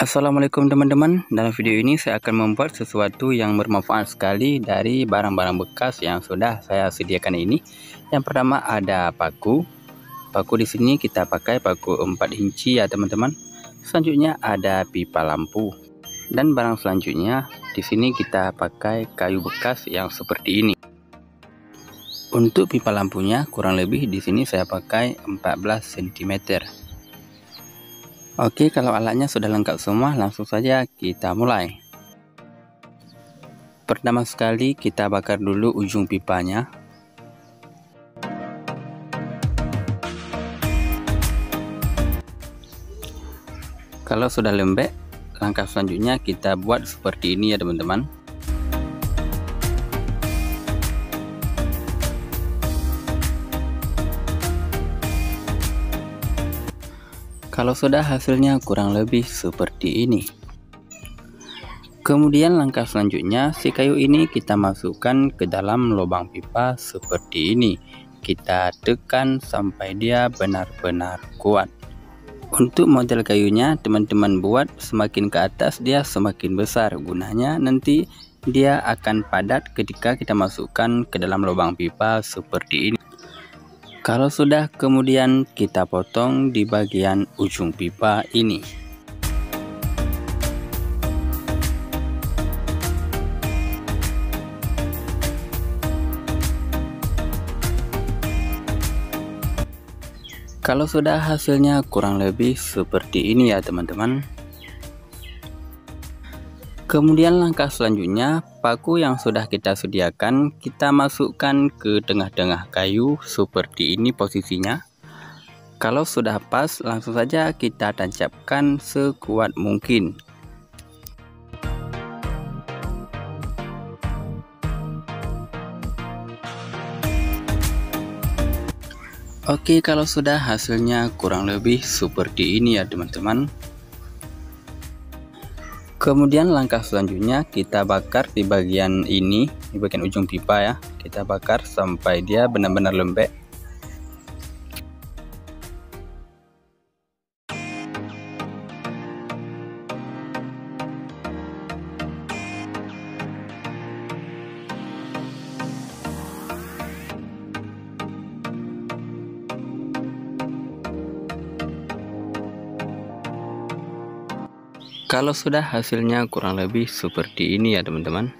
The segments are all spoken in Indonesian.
Assalamualaikum teman-teman. Dalam video ini saya akan membuat sesuatu yang bermanfaat sekali Dari barang-barang bekas yang sudah saya sediakan ini. Yang pertama ada paku. Paku di sini kita pakai paku 4 inci ya teman-teman. Selanjutnya ada pipa lampu. Dan barang selanjutnya di sini kita pakai kayu bekas yang seperti ini. Untuk pipa lampunya kurang lebih di sini saya pakai 14 cm Oke, kalau alatnya sudah lengkap semua, langsung saja kita mulai. Pertama sekali kita bakar dulu ujung pipanya. Kalau sudah lembek, langkah selanjutnya kita buat seperti ini ya teman-teman. Kalau sudah hasilnya kurang lebih seperti ini. Kemudian langkah selanjutnya si kayu ini kita masukkan ke dalam lubang pipa seperti ini. Kita tekan sampai dia benar-benar kuat. Untuk model kayunya teman-teman buat semakin ke atas dia semakin besar. Gunanya nanti dia akan padat ketika kita masukkan ke dalam lubang pipa seperti ini. Kalau sudah kemudian kita potong di bagian ujung pipa ini. Kalau sudah hasilnya kurang lebih seperti ini ya teman-teman. Kemudian langkah selanjutnya, paku yang sudah kita sediakan, kita masukkan ke tengah-tengah kayu seperti ini posisinya. Kalau sudah pas, langsung saja kita tancapkan sekuat mungkin. Oke, kalau sudah hasilnya kurang lebih seperti ini ya teman-teman. Kemudian langkah selanjutnya kita bakar di bagian ini, di bagian ujung pipa ya. Kita bakar sampai dia benar-benar lembek. Kalau sudah hasilnya kurang lebih seperti ini ya teman-teman.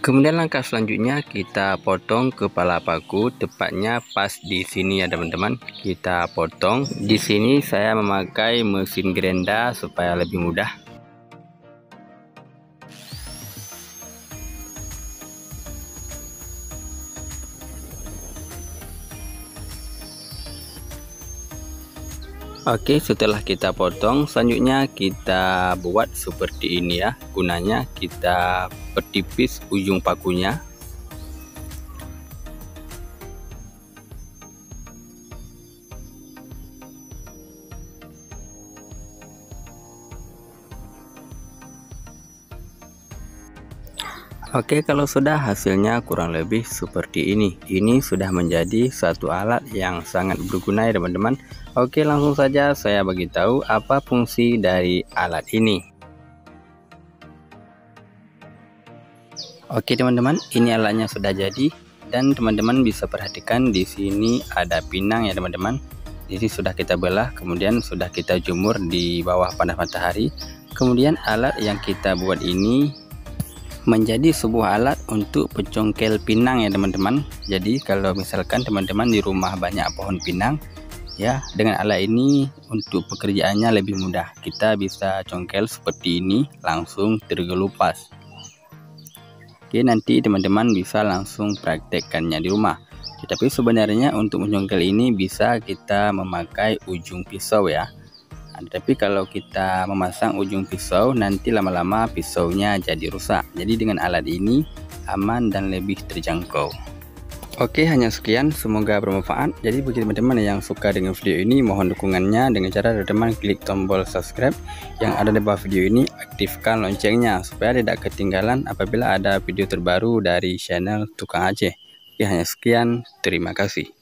Kemudian langkah selanjutnya kita potong kepala paku tepatnya pas di sini ya teman-teman. Kita potong. Di sini saya memakai mesin gerenda supaya lebih mudah. Oke setelah kita potong selanjutnya kita buat seperti ini ya. Gunanya kita pertipis ujung pakunya Oke kalau sudah hasilnya kurang lebih seperti ini. Ini sudah menjadi satu alat yang sangat berguna ya teman-teman Oke langsung saja saya bagi tahu apa fungsi dari alat ini. Oke teman-teman ini alatnya sudah jadi dan teman-teman bisa perhatikan di sini ada pinang ya teman-teman. Ini sudah kita belah kemudian sudah kita jemur di bawah panas matahari. Kemudian alat yang kita buat ini menjadi sebuah alat untuk pencongkel pinang ya teman-teman. Jadi kalau misalkan teman-teman di rumah banyak pohon pinang ya dengan alat ini untuk pekerjaannya lebih mudah. Kita bisa congkel seperti ini langsung tergelupas. Oke nanti teman-teman bisa langsung praktekkannya di rumah. Tapi sebenarnya untuk mencongkel ini bisa kita memakai ujung pisau ya. Tapi kalau kita memasang ujung pisau nanti lama-lama pisaunya jadi rusak. Jadi dengan alat ini aman dan lebih terjangkau Oke hanya sekian. Semoga bermanfaat. Jadi bagi teman-teman yang suka dengan video ini mohon dukungannya. Dengan cara teman-teman klik tombol subscribe. Yang ada di bawah video ini aktifkan loncengnya supaya tidak ketinggalan apabila ada video terbaru dari channel tukang Aceh. Oke hanya sekian. Terima kasih